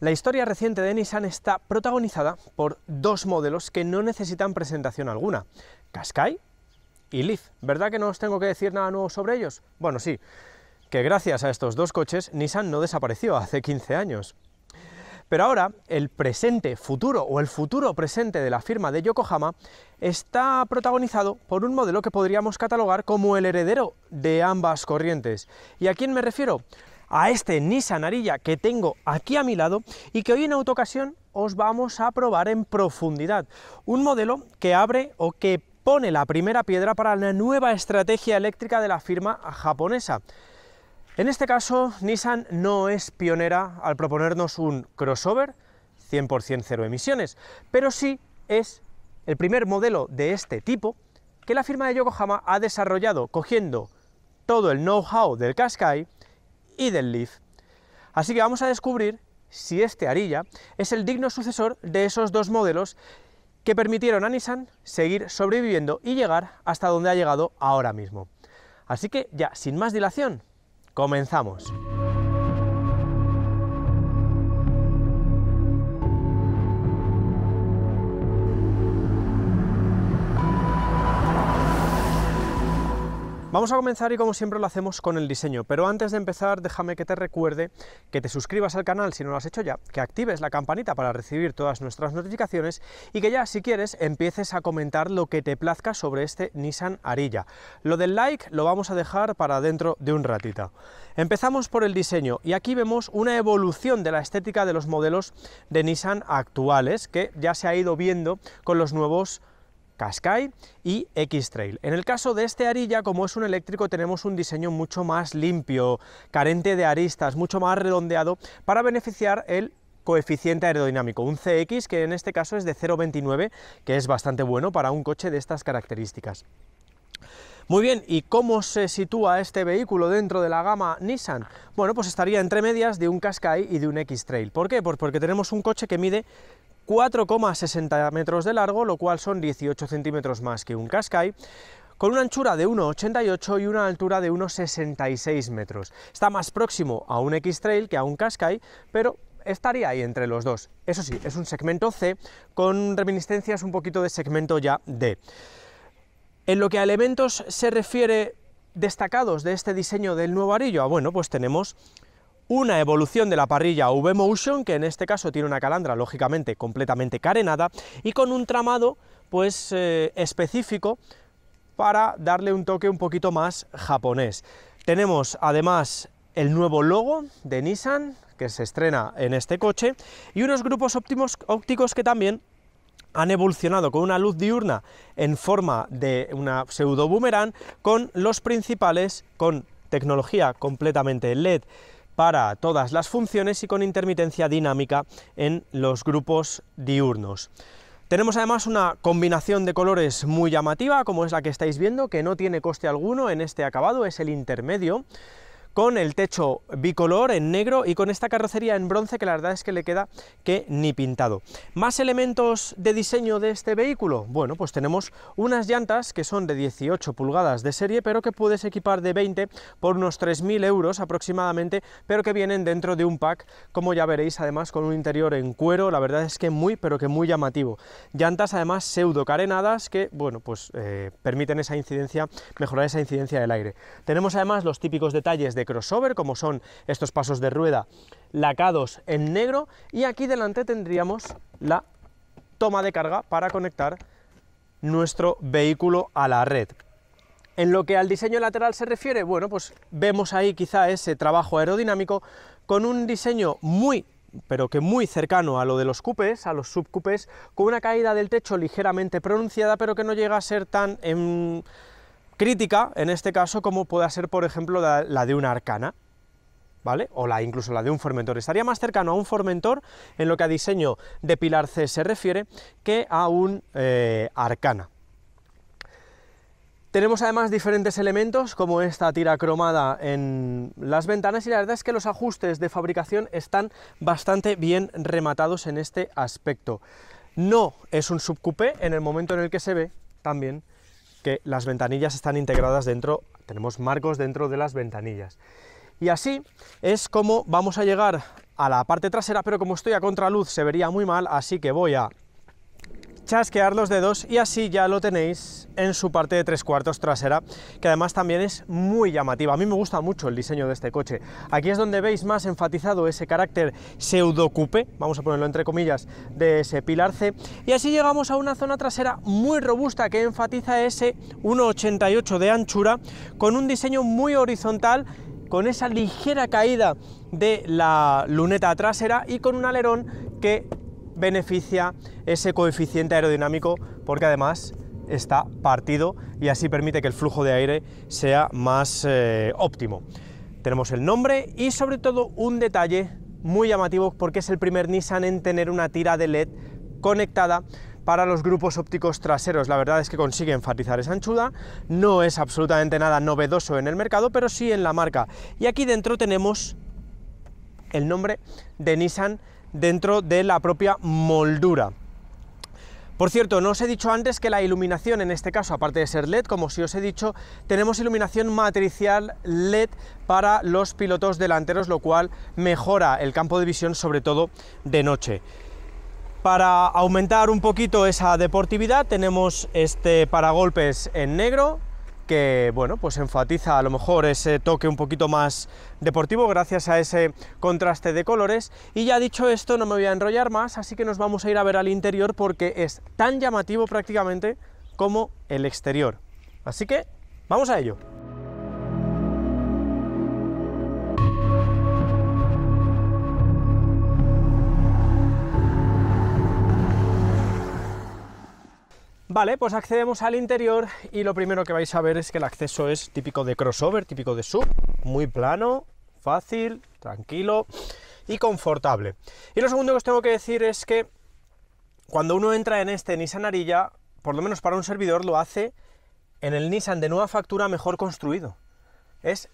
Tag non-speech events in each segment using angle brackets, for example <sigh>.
La historia reciente de Nissan está protagonizada por dos modelos que no necesitan presentación alguna, Qashqai y Leaf. ¿Verdad que no os tengo que decir nada nuevo sobre ellos? Bueno, sí, que gracias a estos dos coches Nissan no desapareció hace 15 años. Pero ahora el presente futuro o el futuro presente de la firma de Yokohama está protagonizado por un modelo que podríamos catalogar como el heredero de ambas corrientes. ¿Y a quién me refiero? A este Nissan Arilla que tengo aquí a mi lado y que hoy en Autocasión os vamos a probar en profundidad. Un modelo que abre o que pone la primera piedra para la nueva estrategia eléctrica de la firma japonesa. En este caso, Nissan no es pionera al proponernos un crossover 100% cero emisiones, pero sí es el primer modelo de este tipo que la firma de Yokohama ha desarrollado cogiendo todo el know-how del Qashqai y del Leaf. Así que vamos a descubrir si este Arilla es el digno sucesor de esos dos modelos que permitieron a Nissan seguir sobreviviendo y llegar hasta donde ha llegado ahora mismo. Así que ya, sin más dilación, comenzamos. Vamos a comenzar y como siempre lo hacemos con el diseño, pero antes de empezar déjame que te recuerde que te suscribas al canal si no lo has hecho ya, que actives la campanita para recibir todas nuestras notificaciones y que ya si quieres empieces a comentar lo que te plazca sobre este Nissan Arilla. Lo del like lo vamos a dejar para dentro de un ratito. Empezamos por el diseño y aquí vemos una evolución de la estética de los modelos de Nissan actuales que ya se ha ido viendo con los nuevos Qashqai y X-Trail. En el caso de este Arilla, como es un eléctrico, tenemos un diseño mucho más limpio, carente de aristas, mucho más redondeado, para beneficiar el coeficiente aerodinámico, un CX que en este caso es de 0,29, que es bastante bueno para un coche de estas características. Muy bien, ¿y cómo se sitúa este vehículo dentro de la gama Nissan? Bueno, pues estaría entre medias de un Qashqai y de un X-Trail. ¿Por qué? Pues porque tenemos un coche que mide 4,60 metros de largo, lo cual son 18 centímetros más que un Qashqai, con una anchura de 1,88 y una altura de 1,66 metros. Está más próximo a un X-Trail que a un Qashqai, pero estaría ahí entre los dos. Eso sí, es un segmento C con reminiscencias un poquito de segmento ya D. En lo que a elementos se refiere destacados de este diseño del nuevo arillo, ah, bueno, pues tenemos una evolución de la parrilla V-Motion, que en este caso tiene una calandra lógicamente completamente carenada, y con un tramado pues eh, específico para darle un toque un poquito más japonés. Tenemos además el nuevo logo de Nissan, que se estrena en este coche, y unos grupos ópticos que también han evolucionado con una luz diurna en forma de una pseudo boomerang, con los principales, con tecnología completamente LED para todas las funciones y con intermitencia dinámica en los grupos diurnos. Tenemos además una combinación de colores muy llamativa, como es la que estáis viendo, que no tiene coste alguno en este acabado, es el intermedio, con el techo bicolor en negro y con esta carrocería en bronce que la verdad es que le queda que ni pintado. ¿Más elementos de diseño de este vehículo? Bueno, pues tenemos unas llantas que son de 18 pulgadas de serie, pero que puedes equipar de 20 por unos 3.000 euros aproximadamente, pero que vienen dentro de un pack, como ya veréis, además con un interior en cuero, la verdad es que muy, pero que muy llamativo. Llantas además pseudo carenadas que, bueno, pues eh, permiten esa incidencia, mejorar esa incidencia del aire. Tenemos además los típicos detalles de crossover, como son estos pasos de rueda lacados en negro, y aquí delante tendríamos la toma de carga para conectar nuestro vehículo a la red. En lo que al diseño lateral se refiere, bueno, pues vemos ahí quizá ese trabajo aerodinámico con un diseño muy pero que muy cercano a lo de los cupes, a los subcupes, con una caída del techo ligeramente pronunciada, pero que no llega a ser tan en crítica, en este caso, como pueda ser, por ejemplo, la, de una arcana, ¿vale? O la, incluso la de un formentor. Estaría más cercano a un formentor en lo que a diseño de pilar C se refiere que a un eh, arcana. Tenemos además diferentes elementos como esta tira cromada en las ventanas y la verdad es que los ajustes de fabricación están bastante bien rematados en este aspecto. No es un subcoupé en el momento en el que se ve también que las ventanillas están integradas dentro, tenemos marcos dentro de las ventanillas. Y así es como vamos a llegar a la parte trasera, pero como estoy a contraluz se vería muy mal, así que voy a chasquear los dedos y así ya lo tenéis en su parte de tres cuartos trasera, que además también es muy llamativa. A mí me gusta mucho el diseño de este coche. Aquí es donde veis más enfatizado ese carácter pseudo vamos a ponerlo entre comillas, de ese pilar C, y así llegamos a una zona trasera muy robusta que enfatiza ese 1,88 de anchura, con un diseño muy horizontal, con esa ligera caída de la luneta trasera y con un alerón que beneficia ese coeficiente aerodinámico porque además está partido y así permite que el flujo de aire sea más eh, óptimo. Tenemos el nombre y sobre todo un detalle muy llamativo porque es el primer Nissan en tener una tira de LED conectada para los grupos ópticos traseros. La verdad es que consigue enfatizar esa anchuda, no es absolutamente nada novedoso en el mercado, pero sí en la marca. Y aquí dentro tenemos el nombre de Nissan dentro de la propia moldura. Por cierto, no os he dicho antes que la iluminación, en este caso, aparte de ser LED, como si os he dicho, tenemos iluminación matricial LED para los pilotos delanteros, lo cual mejora el campo de visión, sobre todo de noche. Para aumentar un poquito esa deportividad tenemos este paragolpes en negro, que bueno, pues enfatiza a lo mejor ese toque un poquito más deportivo gracias a ese contraste de colores. Y ya dicho esto, no me voy a enrollar más, así que nos vamos a ir a ver al interior porque es tan llamativo prácticamente como el exterior. Así que, vamos a ello. Vale, pues accedemos al interior y lo primero que vais a ver es que el acceso es típico de crossover, típico de sub, muy plano, fácil, tranquilo y confortable. Y lo segundo que os tengo que decir es que cuando uno entra en este Nissan Arilla, por lo menos para un servidor, lo hace en el Nissan de nueva factura mejor construido. Es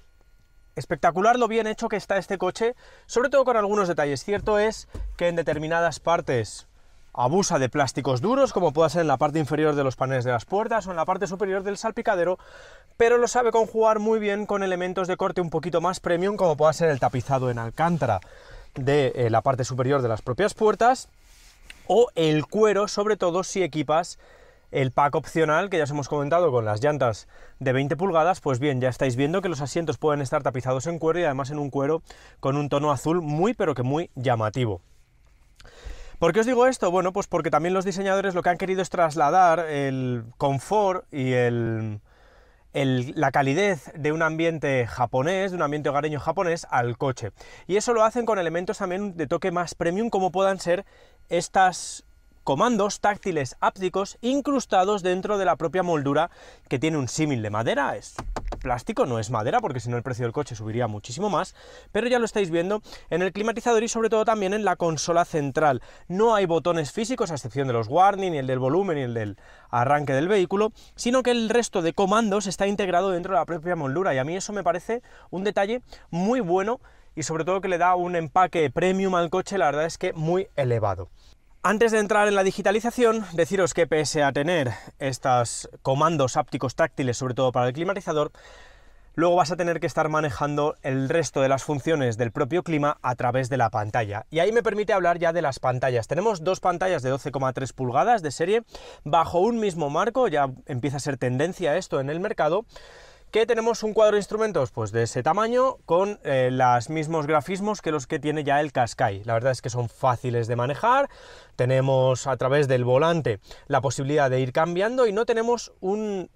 espectacular lo bien hecho que está este coche, sobre todo con algunos detalles. Cierto es que en determinadas partes abusa de plásticos duros, como pueda ser en la parte inferior de los paneles de las puertas o en la parte superior del salpicadero, pero lo sabe conjugar muy bien con elementos de corte un poquito más premium, como pueda ser el tapizado en alcántara de eh, la parte superior de las propias puertas, o el cuero, sobre todo si equipas el pack opcional que ya os hemos comentado con las llantas de 20 pulgadas, pues bien, ya estáis viendo que los asientos pueden estar tapizados en cuero y además en un cuero con un tono azul muy pero que muy llamativo. ¿Por qué os digo esto? Bueno, pues porque también los diseñadores lo que han querido es trasladar el confort y la calidez de un ambiente japonés, de un ambiente hogareño japonés, al coche. Y eso lo hacen con elementos también de toque más premium, como puedan ser estas comandos táctiles ápticos incrustados dentro de la propia moldura que tiene un símil de madera. Es plástico, no es madera, porque si no el precio del coche subiría muchísimo más, pero ya lo estáis viendo en el climatizador y sobre todo también en la consola central. No hay botones físicos, a excepción de los warning, ni el del volumen, ni el del arranque del vehículo, sino que el resto de comandos está integrado dentro de la propia moldura y a mí eso me parece un detalle muy bueno y sobre todo que le da un empaque premium al coche, la verdad es que muy elevado. Antes de entrar en la digitalización, deciros que pese a tener estos comandos ápticos táctiles, sobre todo para el climatizador, luego vas a tener que estar manejando el resto de las funciones del propio clima a través de la pantalla. Y ahí me permite hablar ya de las pantallas. Tenemos dos pantallas de 12,3 pulgadas de serie bajo un mismo marco, ya empieza a ser tendencia esto en el mercado, que tenemos un cuadro de instrumentos pues de ese tamaño con eh, los mismos grafismos que los que tiene ya el Qashqai. La verdad es que son fáciles de manejar, tenemos a través del volante la posibilidad de ir cambiando y no tenemos un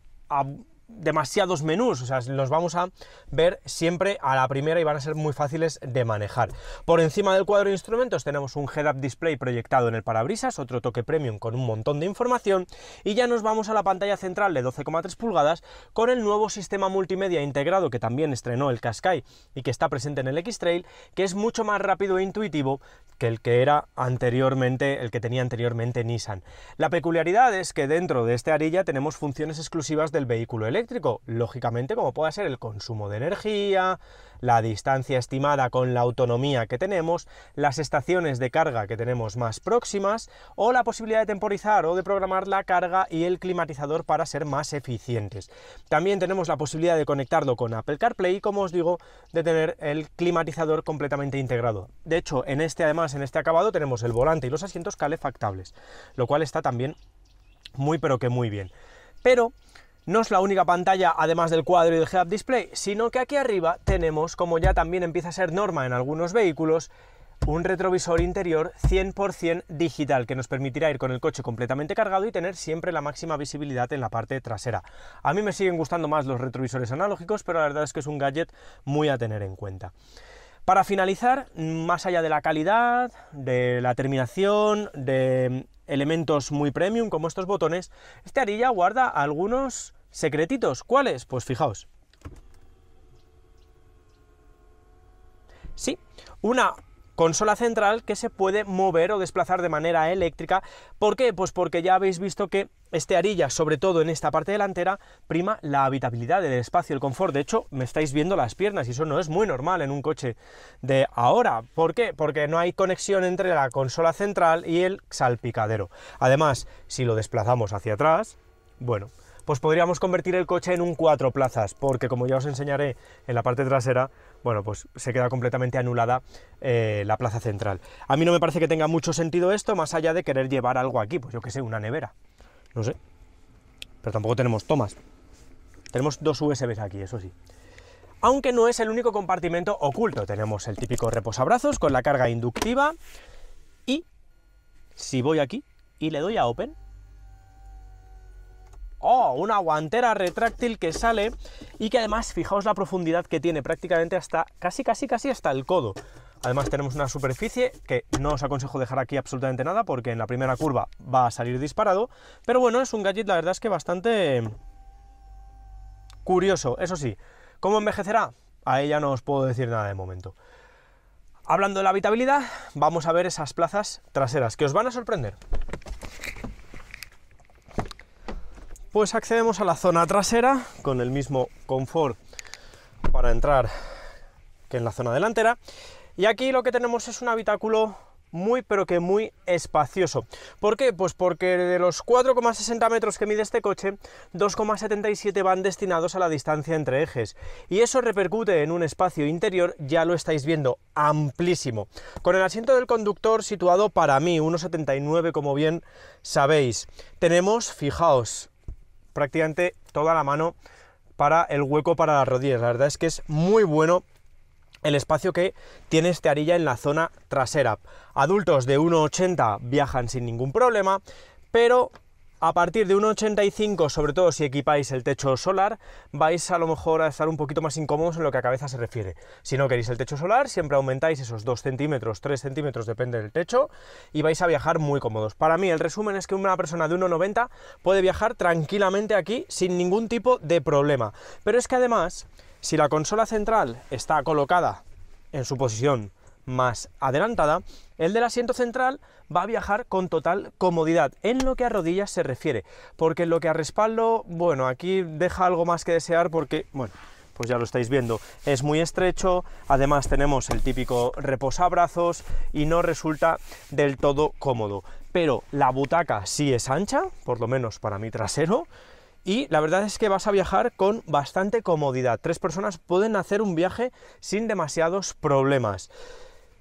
demasiados menús, o sea, los vamos a ver siempre a la primera y van a ser muy fáciles de manejar. Por encima del cuadro de instrumentos tenemos un head-up display proyectado en el parabrisas, otro toque premium con un montón de información y ya nos vamos a la pantalla central de 12,3 pulgadas con el nuevo sistema multimedia integrado que también estrenó el Qashqai y que está presente en el X-Trail, que es mucho más rápido e intuitivo que el que era anteriormente, el que tenía anteriormente Nissan. La peculiaridad es que dentro de este arilla tenemos funciones exclusivas del vehículo eléctrico eléctrico? Lógicamente, como pueda ser el consumo de energía, la distancia estimada con la autonomía que tenemos, las estaciones de carga que tenemos más próximas, o la posibilidad de temporizar o de programar la carga y el climatizador para ser más eficientes. También tenemos la posibilidad de conectarlo con Apple CarPlay y, como os digo, de tener el climatizador completamente integrado. De hecho, en este además, en este acabado, tenemos el volante y los asientos calefactables, lo cual está también muy pero que muy bien. Pero no es la única pantalla, además del cuadro y del head display, sino que aquí arriba tenemos, como ya también empieza a ser norma en algunos vehículos, un retrovisor interior 100% digital que nos permitirá ir con el coche completamente cargado y tener siempre la máxima visibilidad en la parte trasera. A mí me siguen gustando más los retrovisores analógicos, pero la verdad es que es un gadget muy a tener en cuenta. Para finalizar, más allá de la calidad, de la terminación, de elementos muy premium como estos botones, este arilla guarda algunos secretitos. ¿Cuáles? Pues fijaos. Sí, una consola central que se puede mover o desplazar de manera eléctrica. ¿Por qué? Pues porque ya habéis visto que este arilla, sobre todo en esta parte delantera, prima la habitabilidad del espacio, el confort. De hecho, me estáis viendo las piernas y eso no es muy normal en un coche de ahora. ¿Por qué? Porque no hay conexión entre la consola central y el salpicadero. Además, si lo desplazamos hacia atrás, bueno, pues podríamos convertir el coche en un cuatro plazas, porque como ya os enseñaré en la parte trasera, bueno, pues se queda completamente anulada eh, la plaza central. A mí no me parece que tenga mucho sentido esto, más allá de querer llevar algo aquí, pues yo que sé, una nevera, no sé, pero tampoco tenemos tomas. Tenemos dos USBs aquí, eso sí. Aunque no es el único compartimento oculto, tenemos el típico reposabrazos con la carga inductiva y si voy aquí y le doy a Open, ¡Oh! Una guantera retráctil que sale y que además, fijaos la profundidad que tiene, prácticamente hasta, casi, casi, casi hasta el codo. Además tenemos una superficie que no os aconsejo dejar aquí absolutamente nada porque en la primera curva va a salir disparado, pero bueno, es un gadget la verdad es que bastante curioso, eso sí. ¿Cómo envejecerá? A ella no os puedo decir nada de momento. Hablando de la habitabilidad, vamos a ver esas plazas traseras que os van a sorprender. Pues accedemos a la zona trasera con el mismo confort para entrar que en la zona delantera. Y aquí lo que tenemos es un habitáculo muy pero que muy espacioso. ¿Por qué? Pues porque de los 4,60 metros que mide este coche, 2,77 van destinados a la distancia entre ejes. Y eso repercute en un espacio interior, ya lo estáis viendo, amplísimo. Con el asiento del conductor situado para mí, 1,79 como bien sabéis. Tenemos, fijaos, prácticamente toda la mano para el hueco para las rodillas. La verdad es que es muy bueno el espacio que tiene este arilla en la zona trasera. Adultos de 1,80 viajan sin ningún problema, pero a partir de 1,85, sobre todo si equipáis el techo solar, vais a lo mejor a estar un poquito más incómodos en lo que a cabeza se refiere. Si no queréis el techo solar, siempre aumentáis esos 2 centímetros, 3 centímetros, depende del techo, y vais a viajar muy cómodos. Para mí, el resumen es que una persona de 1,90 puede viajar tranquilamente aquí sin ningún tipo de problema. Pero es que además, si la consola central está colocada en su posición más adelantada, el del asiento central va a viajar con total comodidad en lo que a rodillas se refiere, porque en lo que a respaldo, bueno, aquí deja algo más que desear porque, bueno, pues ya lo estáis viendo, es muy estrecho, además tenemos el típico reposabrazos y no resulta del todo cómodo. Pero la butaca sí es ancha, por lo menos para mi trasero, y la verdad es que vas a viajar con bastante comodidad. Tres personas pueden hacer un viaje sin demasiados problemas.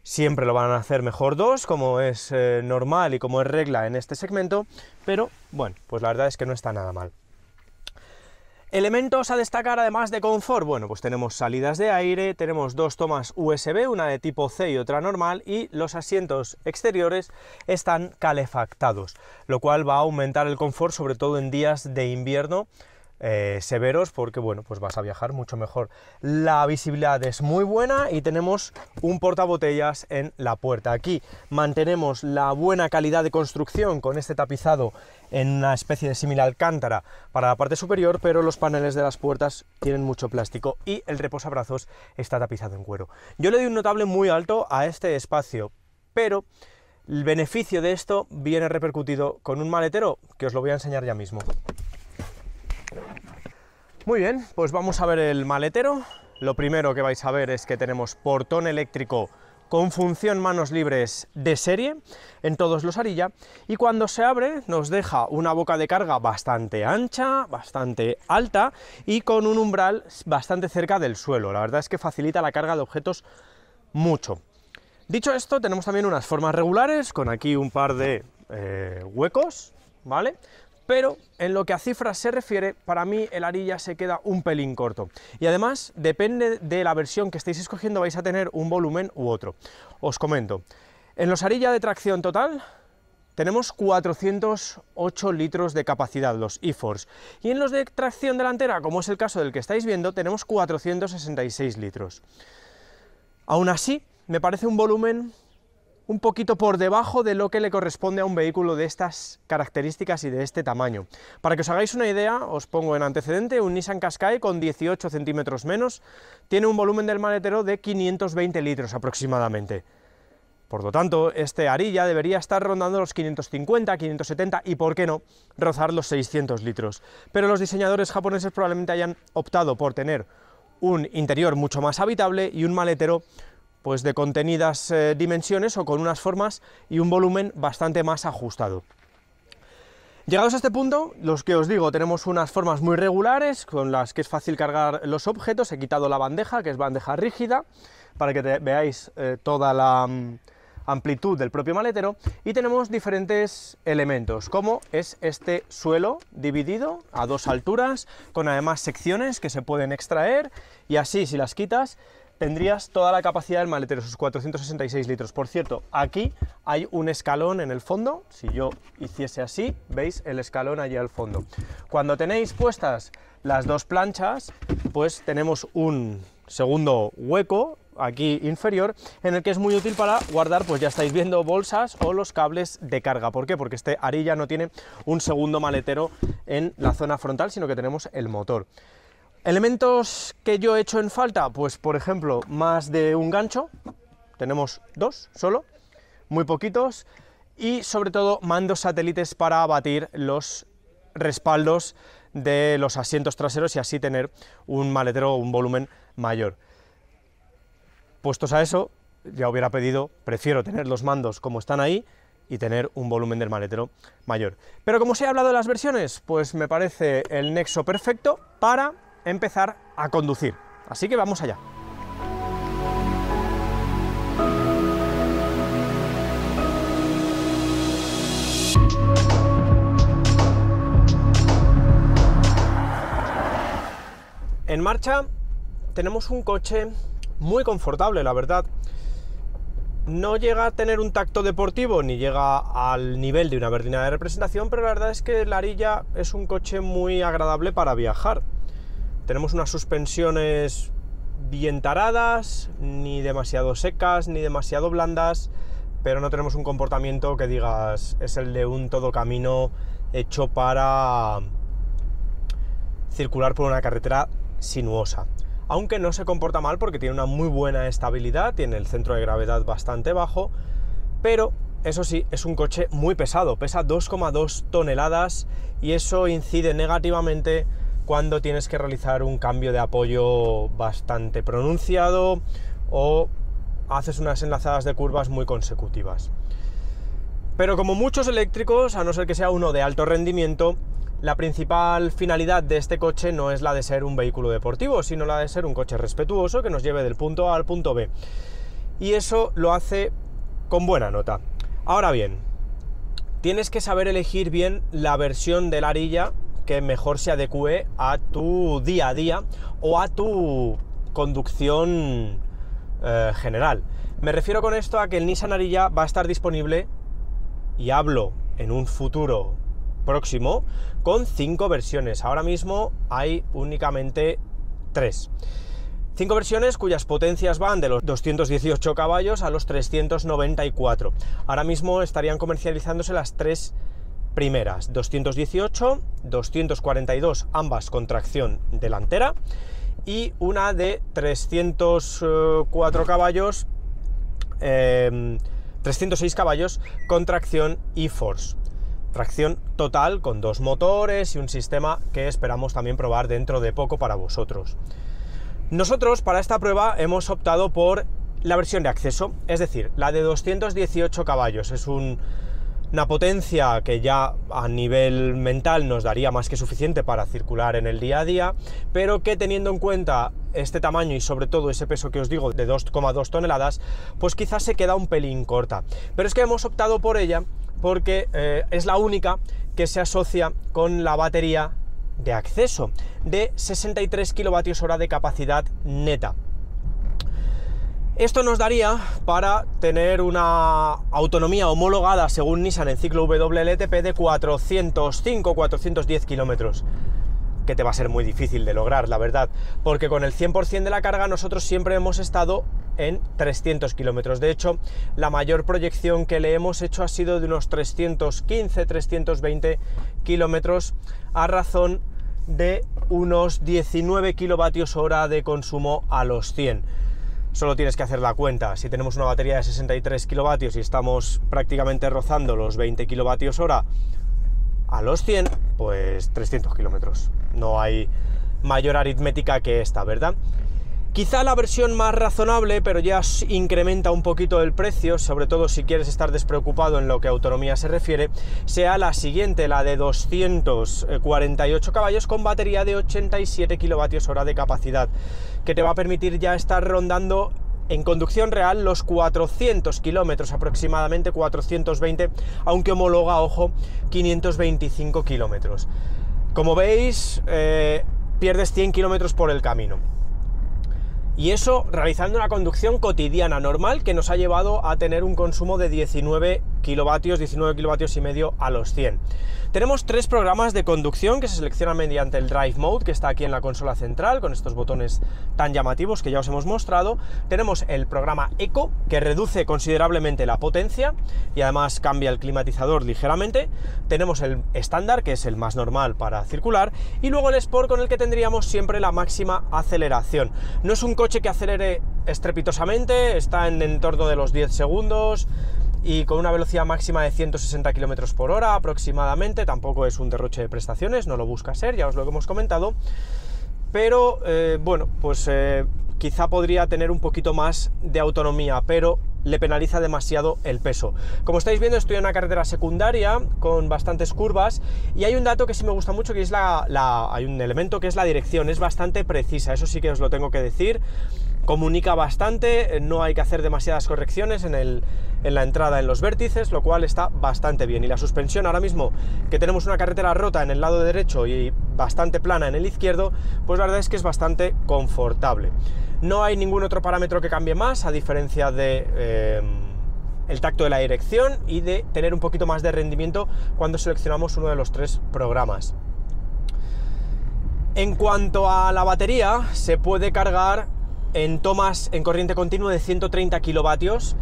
Siempre lo van a hacer mejor dos, como es eh, normal y como es regla en este segmento, pero bueno, pues la verdad es que no está nada mal. Elementos a destacar además de confort, bueno, pues tenemos salidas de aire, tenemos dos tomas USB, una de tipo C y otra normal, y los asientos exteriores están calefactados, lo cual va a aumentar el confort, sobre todo en días de invierno, eh, severos porque bueno pues vas a viajar mucho mejor. La visibilidad es muy buena y tenemos un portabotellas en la puerta. Aquí mantenemos la buena calidad de construcción con este tapizado en una especie de similar alcántara para la parte superior pero los paneles de las puertas tienen mucho plástico y el reposabrazos está tapizado en cuero. Yo le doy un notable muy alto a este espacio pero el beneficio de esto viene repercutido con un maletero que os lo voy a enseñar ya mismo Muy bien, pues vamos a ver el maletero. Lo primero que vais a ver es que tenemos portón eléctrico con función manos libres de serie en todos los arilla y cuando se abre nos deja una boca de carga bastante ancha, bastante alta y con un umbral bastante cerca del suelo. La verdad es que facilita la carga de objetos mucho. Dicho esto, tenemos también unas formas regulares con aquí un par de eh, huecos, ¿vale? Pero en lo que a cifras se refiere, para mí el arilla se queda un pelín corto. Y además, depende de la versión que estéis escogiendo, vais a tener un volumen u otro. Os comento, en los arilla de tracción total tenemos 408 litros de capacidad, los e-Force, y en los de tracción delantera, como es el caso del que estáis viendo, tenemos 466 litros. Aún así, me parece un volumen un poquito por debajo de lo que le corresponde a un vehículo de estas características y de este tamaño. Para que os hagáis una idea, os pongo en antecedente, un Nissan Qashqai con 18 centímetros menos tiene un volumen del maletero de 520 litros aproximadamente. Por lo tanto, este Arilla debería estar rondando los 550, 570 y, por qué no, rozar los 600 litros. Pero los diseñadores japoneses probablemente hayan optado por tener un interior mucho más habitable y un maletero pues de contenidas eh, dimensiones o con unas formas y un volumen bastante más ajustado. Llegados a este punto, los que os digo, tenemos unas formas muy regulares con las que es fácil cargar los objetos. He quitado la bandeja, que es bandeja rígida, para que veáis eh, toda la mm, amplitud del propio maletero. Y tenemos diferentes elementos, como es este suelo dividido a dos alturas, con además secciones que se pueden extraer, y así, si las quitas, tendrías toda la capacidad del maletero, sus 466 litros. Por cierto, aquí hay un escalón en el fondo, si yo hiciese así, veis el escalón allí al fondo. Cuando tenéis puestas las dos planchas, pues tenemos un segundo hueco aquí inferior, en el que es muy útil para guardar, pues ya estáis viendo, bolsas o los cables de carga. ¿Por qué? Porque este arilla no tiene un segundo maletero en la zona frontal, sino que tenemos el motor. Elementos que yo he hecho en falta, pues por ejemplo, más de un gancho, tenemos dos solo, muy poquitos, y sobre todo mandos satélites para abatir los respaldos de los asientos traseros y así tener un maletero o un volumen mayor. Puestos a eso, ya hubiera pedido, prefiero tener los mandos como están ahí y tener un volumen del maletero mayor. Pero como se ha hablado de las versiones, pues me parece el nexo perfecto para empezar a conducir. Así que vamos allá. En marcha tenemos un coche muy confortable, la verdad. No llega a tener un tacto deportivo ni llega al nivel de una berlina de representación, pero la verdad es que la Arilla es un coche muy agradable para viajar. Tenemos unas suspensiones bien taradas, ni demasiado secas, ni demasiado blandas, pero no tenemos un comportamiento que digas es el de un todo camino hecho para circular por una carretera sinuosa. Aunque no se comporta mal porque tiene una muy buena estabilidad, tiene el centro de gravedad bastante bajo, pero eso sí, es un coche muy pesado, pesa 2,2 toneladas y eso incide negativamente cuando tienes que realizar un cambio de apoyo bastante pronunciado o haces unas enlazadas de curvas muy consecutivas. Pero como muchos eléctricos, a no ser que sea uno de alto rendimiento, la principal finalidad de este coche no es la de ser un vehículo deportivo, sino la de ser un coche respetuoso que nos lleve del punto A al punto B. Y eso lo hace con buena nota. Ahora bien, tienes que saber elegir bien la versión de la arilla que mejor se adecue a tu día a día o a tu conducción eh, general. Me refiero con esto a que el Nissan Ariya va a estar disponible, y hablo en un futuro próximo, con cinco versiones. Ahora mismo hay únicamente tres. Cinco versiones cuyas potencias van de los 218 caballos a los 394. Ahora mismo estarían comercializándose las tres primeras, 218, 242, ambas con tracción delantera, y una de 304 caballos, 306 em, caballos con tracción e-Force. tracción total con dos motores y un sistema que esperamos también probar dentro de poco para vosotros. Nosotros para esta prueba hemos optado por la versión de acceso, es decir, la de 218 caballos. Es una potencia que ya a nivel mental nos daría más que suficiente para circular en el día a día, pero que teniendo en cuenta este tamaño y sobre todo ese peso que os digo de 2,2 toneladas, pues quizás se queda un pelín corta. Pero es que hemos optado por ella porque eh, es la única que se asocia con la batería de acceso de 63 kWh de capacidad neta. Esto nos daría para tener una autonomía homologada según Nissan en ciclo WLTP de 405-410 kilómetros que te va a ser muy difícil de lograr, la verdad, porque con el 100% de la carga nosotros siempre hemos estado en 300 kilómetros. De hecho, la mayor proyección que le hemos hecho ha sido de unos 315-320 kilómetros a razón de unos 19 kilovatios hora de consumo a los 100 solo tienes que hacer la cuenta. Si tenemos una batería de 63 kilovatios y estamos prácticamente rozando los 20 kilovatios hora a los 100, pues 300 kilómetros. No hay mayor aritmética que esta, ¿verdad? Quizá la versión más razonable, pero ya incrementa un poquito el precio, sobre todo si quieres estar despreocupado en lo que a autonomía se refiere, sea la siguiente, la de 248 caballos con batería de 87 kilovatios hora de capacidad, que te va a permitir ya estar rondando en conducción real los 400 kilómetros aproximadamente, 420, aunque homologa, ojo, 525 kilómetros. Como veis, eh, pierdes 100 kilómetros por el camino. Y eso realizando una conducción cotidiana normal que nos ha llevado a tener un consumo de 19 kilovatios, 19 kilovatios y medio a los 100. Tenemos tres programas de conducción que se seleccionan mediante el Drive Mode, que está aquí en la consola central, con estos botones tan llamativos que ya os hemos mostrado. Tenemos el programa Eco, que reduce considerablemente la potencia y además cambia el climatizador ligeramente. Tenemos el estándar, que es el más normal para circular. Y luego el Sport, con el que tendríamos siempre la máxima aceleración. No es un coche que acelere estrepitosamente, está en entorno de los 10 segundos, y con una velocidad máxima de 160 km por hora aproximadamente, tampoco es un derroche de prestaciones, no lo busca ser, ya os lo hemos comentado, pero eh, bueno, pues eh, quizá podría tener un poquito más de autonomía, pero le penaliza demasiado el peso. Como estáis viendo, estoy en una carretera secundaria con bastantes curvas y hay un dato que sí me gusta mucho, que es la, hay un elemento que es la dirección, es bastante precisa, eso sí que os lo tengo que decir comunica bastante, no hay que hacer demasiadas correcciones en, el, en, la entrada en los vértices, lo cual está bastante bien. Y la suspensión ahora mismo, que tenemos una carretera rota en el lado derecho y bastante plana en el izquierdo, pues la verdad es que es bastante confortable. No hay ningún otro parámetro que cambie más, a diferencia de... Eh, el tacto de la dirección y de tener un poquito más de rendimiento cuando seleccionamos uno de los tres programas. En cuanto a la batería, se puede cargar en tomas en corriente continua de 130 kilovatios,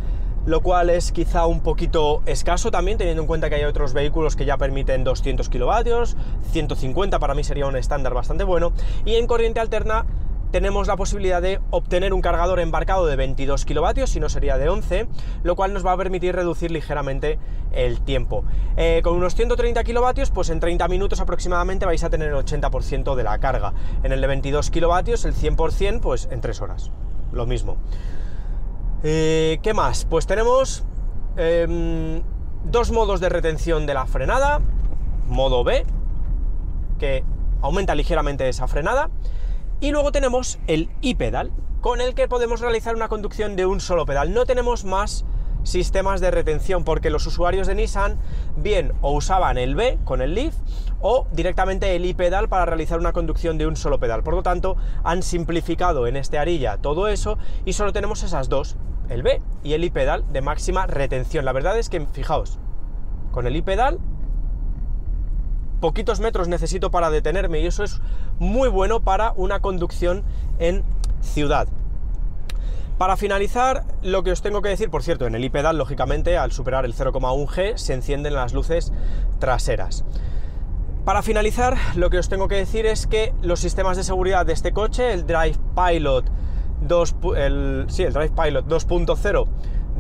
lo cual es quizá un poquito escaso también, teniendo en cuenta que hay otros vehículos que ya permiten 200 kilovatios, 150 para mí sería un estándar bastante bueno, y en corriente alterna tenemos la posibilidad de obtener un cargador embarcado de 22 kilovatios, si no sería de 11, lo cual nos va a permitir reducir ligeramente el tiempo. Eh, con unos 130 kilovatios, pues en 30 minutos aproximadamente vais a tener el 80% de la carga. En el de 22 kilovatios, el 100%, pues en 3 horas. Lo mismo. Eh, ¿Qué más? Pues tenemos em, dos modos de retención de la frenada. Modo B, que aumenta ligeramente esa frenada y luego tenemos el e-pedal, con el que podemos realizar una conducción de un solo pedal. No tenemos más sistemas de retención porque los usuarios de Nissan bien o usaban el B con el Leaf o directamente el e-pedal para realizar una conducción de un solo pedal. Por lo tanto, han simplificado en este arilla todo eso y solo tenemos esas dos, el B y el e-pedal de máxima retención. La verdad es que, fijaos, con el e-pedal poquitos metros necesito para detenerme y eso es muy bueno para una conducción en ciudad. Para finalizar, lo que os tengo que decir, por cierto, en el iPedal, lógicamente, al superar el 0,1G, se encienden las luces traseras. Para finalizar, lo que os tengo que decir es que los sistemas de seguridad de este coche, el Drive Pilot 2, el, sí, el Drive Pilot 2.0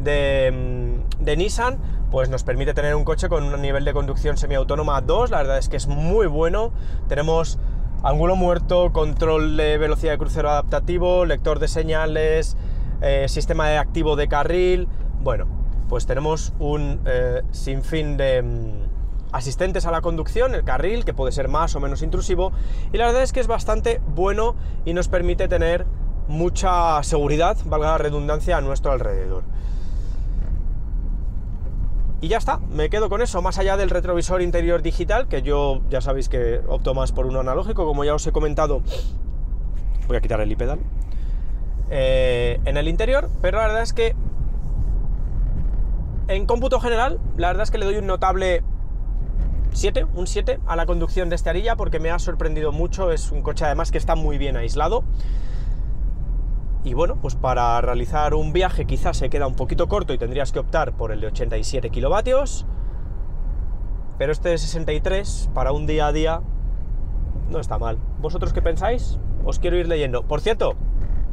de, mm, de Nissan, pues nos permite tener un coche con un nivel de conducción semiautónoma 2, la verdad es que es muy bueno. Tenemos ángulo muerto, control de velocidad de crucero adaptativo, lector de señales, eh, sistema de activo de carril. Bueno, pues tenemos un eh, sinfín de mm, asistentes a la conducción, el carril, que puede ser más o menos intrusivo, y la verdad es que es bastante bueno y nos permite tener mucha seguridad, valga la redundancia, a nuestro alrededor. Y ya está, me quedo con eso, más allá del retrovisor interior digital, que yo ya sabéis que opto más por uno analógico, como ya os he comentado, voy a quitar el pedal eh, en el interior, pero la verdad es que en cómputo general, la verdad es que le doy un notable 7, un 7 a la conducción de este Arilla, porque me ha sorprendido mucho, es un coche además que está muy bien aislado, y bueno, pues para realizar un viaje quizás se queda un poquito corto y tendrías que optar por el de 87 kilovatios. Pero este de 63 para un día a día no está mal. ¿Vosotros qué pensáis? Os quiero ir leyendo. Por cierto,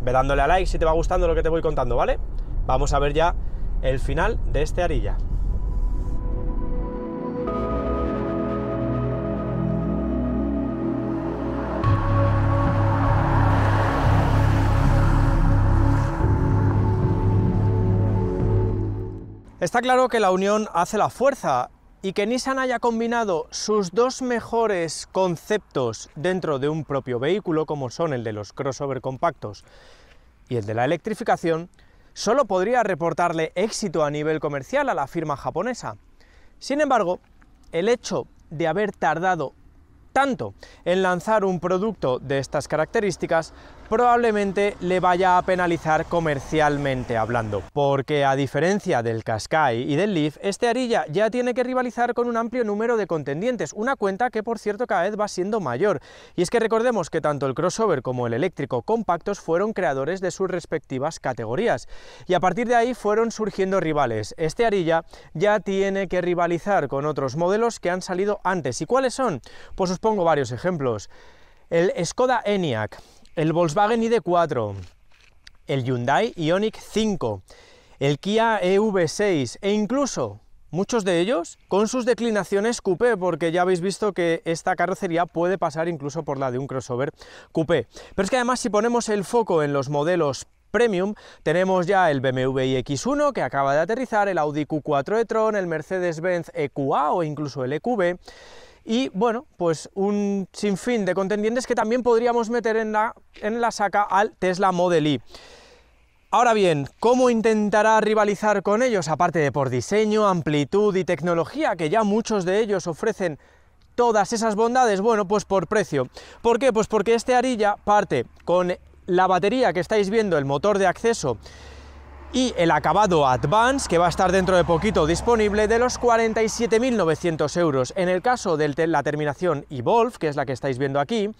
ve dándole a like si te va gustando lo que te voy contando, ¿vale? Vamos a ver ya el final de este arilla. Está claro que la unión hace la fuerza y que Nissan haya combinado sus dos mejores conceptos dentro de un propio vehículo, como son el de los crossover compactos y el de la electrificación, solo podría reportarle éxito a nivel comercial a la firma japonesa. Sin embargo, el hecho de haber tardado tanto en lanzar un producto de estas características probablemente le vaya a penalizar comercialmente hablando, porque a diferencia del Qashqai y del Leaf, este Arilla ya tiene que rivalizar con un amplio número de contendientes, una cuenta que por cierto cada vez va siendo mayor, y es que recordemos que tanto el crossover como el eléctrico compactos fueron creadores de sus respectivas categorías, y a partir de ahí fueron surgiendo rivales. Este Arilla ya tiene que rivalizar con otros modelos que han salido antes, ¿y cuáles son? Pues os pongo varios ejemplos. El Skoda Enyaq, el Volkswagen ID4, el Hyundai Ioniq 5, el Kia EV6 e incluso muchos de ellos con sus declinaciones coupé, porque ya habéis visto que esta carrocería puede pasar incluso por la de un crossover coupé. Pero es que además si ponemos el foco en los modelos premium, tenemos ya el BMW iX1 que acaba de aterrizar, el Audi Q4 e-tron, el Mercedes-Benz EQA o incluso el EQB, y bueno, pues un sinfín de contendientes que también podríamos meter en la, en la saca al Tesla Model Y. Ahora bien, ¿cómo intentará rivalizar con ellos? Aparte de por diseño, amplitud y tecnología, que ya muchos de ellos ofrecen todas esas bondades, bueno, pues por precio. ¿Por qué? Pues porque este Arilla parte con la batería que estáis viendo, el motor de acceso, y el acabado Advance, que va a estar dentro de poquito disponible, de los 47.900 euros. En el caso de la terminación Evolve, que es la que estáis viendo aquí,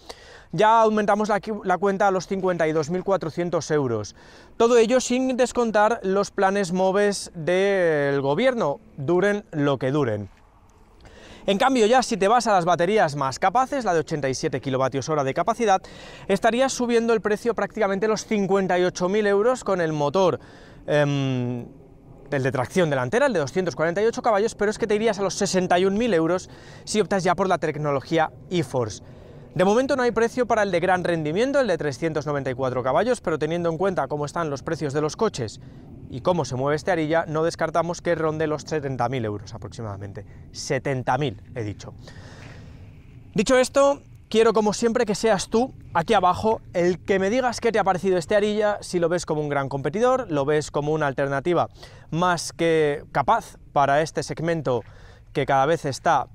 ya aumentamos la, cuenta a los 52.400 euros. Todo ello sin descontar los planes MOVES del gobierno, duren lo que duren. En cambio, ya si te vas a las baterías más capaces, la de 87 kWh de capacidad, estarías subiendo el precio prácticamente los 58.000 euros con el motor el em, de tracción delantera, el de 248 caballos, pero es que te irías a los 61.000 euros si optas ya por la tecnología eForce. De momento no hay precio para el de gran rendimiento, el de 394 caballos, pero teniendo en cuenta cómo están los precios de los coches y cómo se mueve este arilla, no descartamos que ronde los 70.000 euros aproximadamente. 70.000, he dicho. Dicho esto, quiero como siempre que seas tú, aquí abajo, el que me digas qué te ha parecido este Arilla, si lo ves como un gran competidor, lo ves como una alternativa más que capaz para este segmento que cada vez está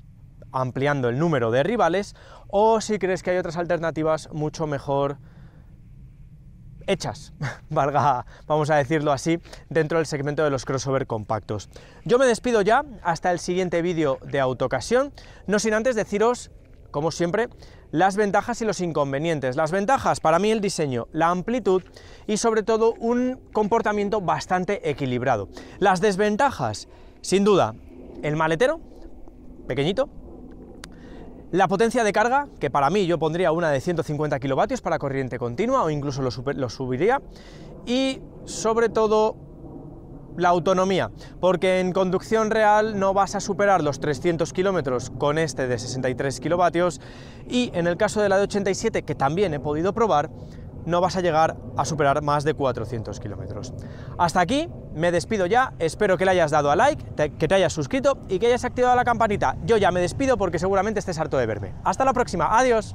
ampliando el número de rivales, o si crees que hay otras alternativas mucho mejor hechas, <laughs> valga, vamos a decirlo así, dentro del segmento de los crossover compactos. Yo me despido ya, hasta el siguiente vídeo de autocasión, no sin antes deciros, como siempre, las ventajas y los inconvenientes. Las ventajas, para mí el diseño, la amplitud y sobre todo un comportamiento bastante equilibrado. Las desventajas, sin duda, el maletero, pequeñito, la potencia de carga, que para mí yo pondría una de 150 kilovatios para corriente continua o incluso lo, lo subiría, y sobre todo la autonomía, porque en conducción real no vas a superar los 300 kilómetros con este de 63 kilovatios y en el caso de la de 87, que también he podido probar, no vas a llegar a superar más de 400 kilómetros. Hasta aquí, me despido ya, espero que le hayas dado a like, que te hayas suscrito y que hayas activado la campanita. Yo ya me despido porque seguramente estés harto de verme. Hasta la próxima, adiós.